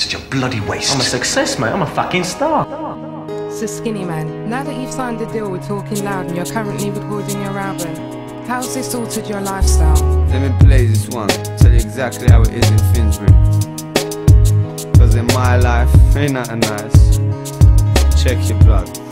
It's such a bloody waste. I'm a success, mate. I'm a fucking star. So Skinnyman, now that you've signed a deal with Talking Loud and you're currently recording your album, how's this altered your lifestyle? Let me play this one, tell you exactly how it is in Finsbury. Cause in my life, ain't nothing nice. Check your blood.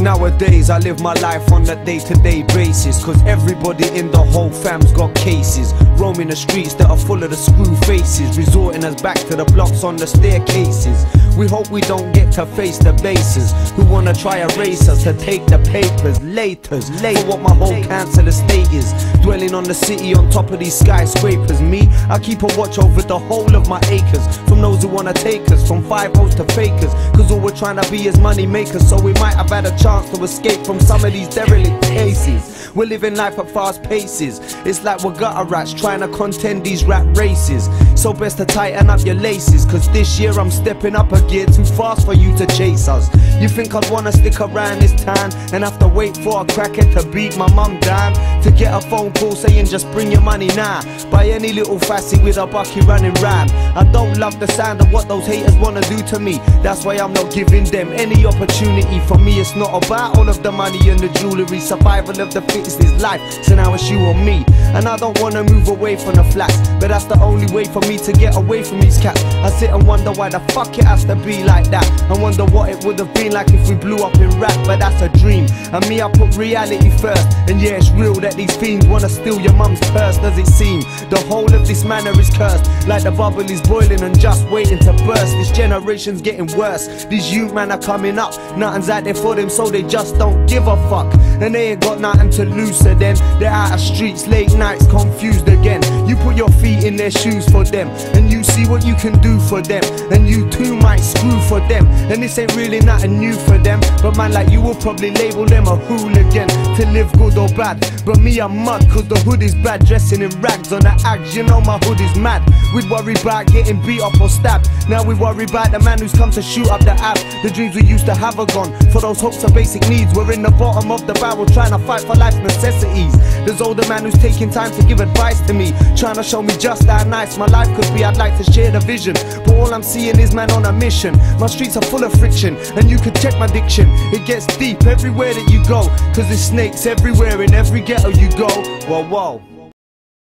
Nowadays, I live my life on a day to day basis. Cause everybody in the whole fam's got cases. Roaming the streets that are full of the screw faces. Resorting us back to the blocks on the staircases. We hope we don't get to face the bases who wanna try erase us to take the papers. Laters, late for what my whole council estate is. Dwelling on the city on top of these skyscrapers. Me, I keep a watch over the whole of my acres. From those who wanna take us, from five hoes to fakers. Cause all we're trying to be is money makers. So we might have had a chance to escape from some of these derelict cases. We're living life at fast paces. It's like we're gutter rats trying to contend these rap races. So best to tighten up your laces. Cause this year I'm stepping up a gear too fast for you to chase us. You think I'd wanna stick around this time and have to wait for a cracker to beat my mum down? To get a phone call saying just bring your money now. Buy any little fassy with a bucky running round. I don't love the sound of what those haters wanna do to me. That's why I'm not giving them any opportunity. For me, it's not about all of the money and the jewelry. Survival of the fittest is life. So now it's you or me. And I don't wanna move away from the flats. But that's the only way for me to get away from these cats. I sit and wonder why the fuck it has to be like that. I wonder what it would have been like if we blew up in rap, but that's a dream. And me, I put reality first. And yeah, it's real that these fiends wanna steal your mum's purse, does it seem? The whole of this manor is cursed, like the bubble is boiling and just waiting to burst. This generation's getting worse. These youth men are coming up, nothing's out there for them, so they just don't give a fuck. And they ain't got nothing to lose, so then they're out of streets, late nights, confused again. You put your feet in their shoes for them, and you see what you can do for them, and you too might screw for them. And this ain't really nothing new for them, but man, like you will probably label them a hooligan to live good or bad. But me, I'm mud, cause the hood is bad, dressing in rags on the act. You know my hood is mad. We'd worry about getting beat up or stabbed. Now we worry about the man who's come to shoot up the app. The dreams we used to have are gone. For those hopes and basic needs, we're in the bottom of the barrel trying to fight for life's necessities. There's older man who's taking time to give advice to me, trying to show me just how nice my life could be. I'd like to share the vision, but all I'm seeing is man on a mission. My streets are full of friction, and you can check my diction. It gets deep everywhere that you go, cause there's snakes everywhere in every ghetto you go. Whoa, whoa.